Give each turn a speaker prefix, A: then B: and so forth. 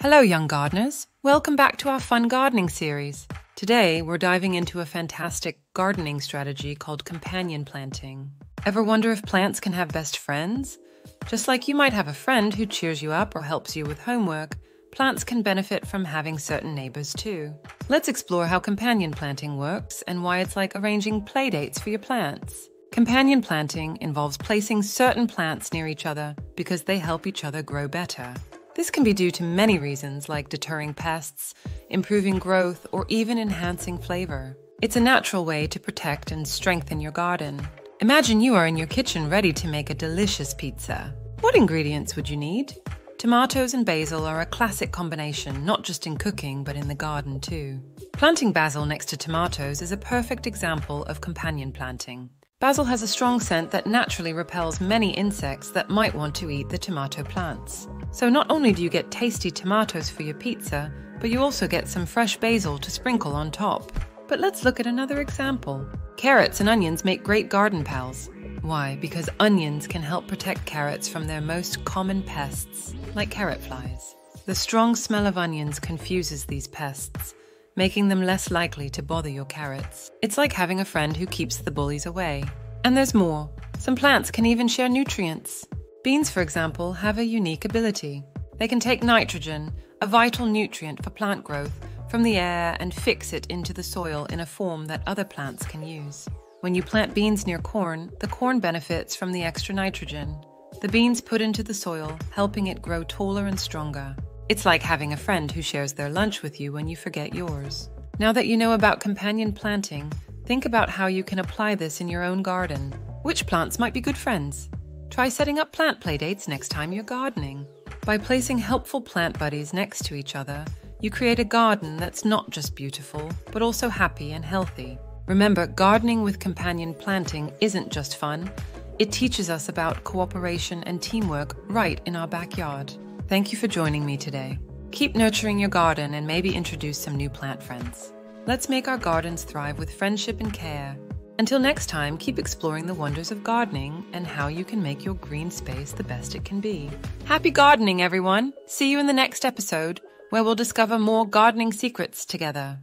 A: Hello, young gardeners. Welcome back to our fun gardening series. Today, we're diving into a fantastic gardening strategy called companion planting. Ever wonder if plants can have best friends? Just like you might have a friend who cheers you up or helps you with homework, plants can benefit from having certain neighbors too. Let's explore how companion planting works and why it's like arranging playdates for your plants. Companion planting involves placing certain plants near each other because they help each other grow better. This can be due to many reasons like deterring pests, improving growth, or even enhancing flavor. It's a natural way to protect and strengthen your garden. Imagine you are in your kitchen ready to make a delicious pizza. What ingredients would you need? Tomatoes and basil are a classic combination, not just in cooking, but in the garden too. Planting basil next to tomatoes is a perfect example of companion planting. Basil has a strong scent that naturally repels many insects that might want to eat the tomato plants. So not only do you get tasty tomatoes for your pizza, but you also get some fresh basil to sprinkle on top. But let's look at another example. Carrots and onions make great garden pals. Why? Because onions can help protect carrots from their most common pests, like carrot flies. The strong smell of onions confuses these pests, making them less likely to bother your carrots. It's like having a friend who keeps the bullies away. And there's more. Some plants can even share nutrients. Beans, for example, have a unique ability. They can take nitrogen, a vital nutrient for plant growth, from the air and fix it into the soil in a form that other plants can use. When you plant beans near corn, the corn benefits from the extra nitrogen. The beans put into the soil, helping it grow taller and stronger. It's like having a friend who shares their lunch with you when you forget yours. Now that you know about companion planting, think about how you can apply this in your own garden. Which plants might be good friends? Try setting up plant playdates next time you're gardening. By placing helpful plant buddies next to each other, you create a garden that's not just beautiful, but also happy and healthy. Remember, gardening with companion planting isn't just fun, it teaches us about cooperation and teamwork right in our backyard. Thank you for joining me today. Keep nurturing your garden and maybe introduce some new plant friends. Let's make our gardens thrive with friendship and care. Until next time, keep exploring the wonders of gardening and how you can make your green space the best it can be. Happy gardening, everyone! See you in the next episode, where we'll discover more gardening secrets together.